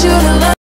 don't you to like